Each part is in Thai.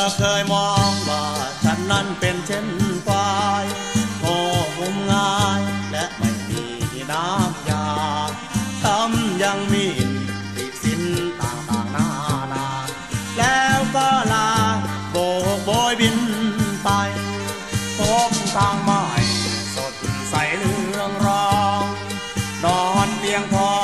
อเคยมองว่าฉันนั้นเป็นเช่นควายโง่งมงายและไม่มีน้ำยาทำยังมีติสินต่างๆนานา แล้วก็ลาโบกโบยบินไปพบทางไม้สดใสเรื่องรอง นอนเตียงทอ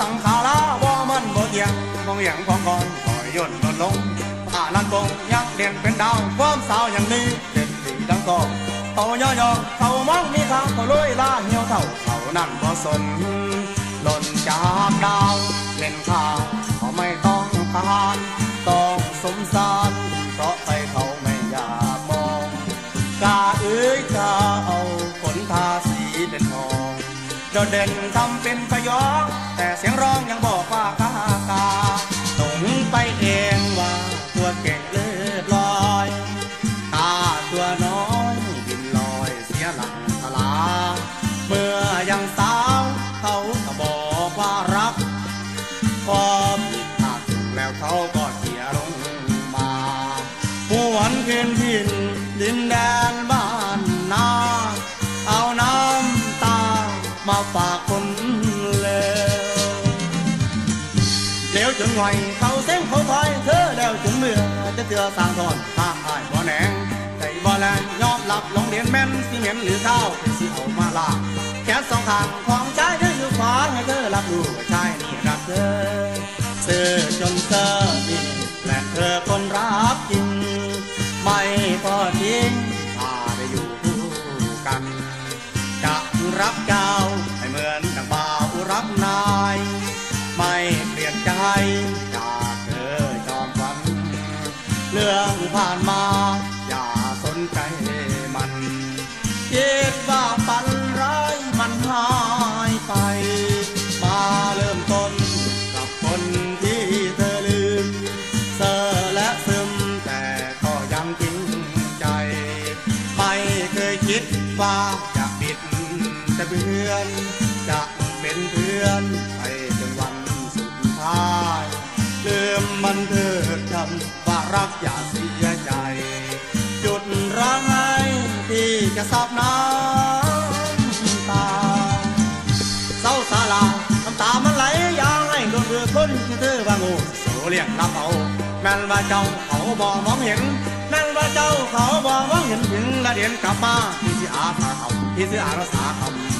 สังขาราว่ามันบ่เที่ยงมองอย่างของก่อนคอยย่นลดลงผ่าลันกงยังเด่นเป็นดาวความสาวอย่างนี้เด่นดีดังกองเขาย่อยๆเขามองมีทางเขาลุยล่าเหี่ยวเท่าเขานั่นบ่สนหล่นจากดาวเล่นข่าวเขาไม่ต้องการต้องสมสาร โดดเด่นทำเป็นขยองแต่เสียงร้องยังบอกว่ากากาตงไปเองว่าตัวเก่งเลือดลอยตาตัวน้อยบินลอยเสียหลังทลา เมื่อยังสาวเขาก็บอกว่ารักพอผิดพลาดแล้วเขาก็เขี่ยลงมาหวนคืนทินดินแดนบ้าน มาฝากคนเลวเดี๋ยวจนหน่อยเขาเส้นเขาถอยเธอแล้วจนเมื่อจะเตือสางทอนทางอายบ่แหนงใจบ่แลงยอมหลับลงเรียนแม่นสิเหม็นหรือข้าเป็นสิเอามาลาแขนสองข้างของชายเธออยู่ขวาให้เธอรับรู้ว่าชายนี่รักเธอเสื้อจนเธอดีและเธอคนรับจริงไม่พอทิ้งถ้าได้อยู่คู่กันจะรักเจ้ เปลี่ยนใจจากเธอจอมฝัน เรื่องผ่านมาอย่าสนใจมันคิดว่าฝันร้ายมันหายไป มาเริ่มต้นกับคนที่เธอลืม เซอร์และซึมแต่ก็ยังจริงใจ ไม่เคยคิดว่าจะปิดจะเพื่อนจะเป็นเพื่อนไป มันเถิดคำว่ารักอย่าเสียใจ หยุดร้องไห้ที่จะซับน้ำตาเศร้าสาลาน้ำตามันไหลยางให้โดนเรือคนที่เธอว่างูโสเรียกรับเอาแม่นว่าเจ้าเขาบ่มองเห็นแม่นว่าเจ้าเขาบ่มองเห็นถึงละเดียนกลับมาพี่สิอาสาเขาพี่สิอารักษาคำ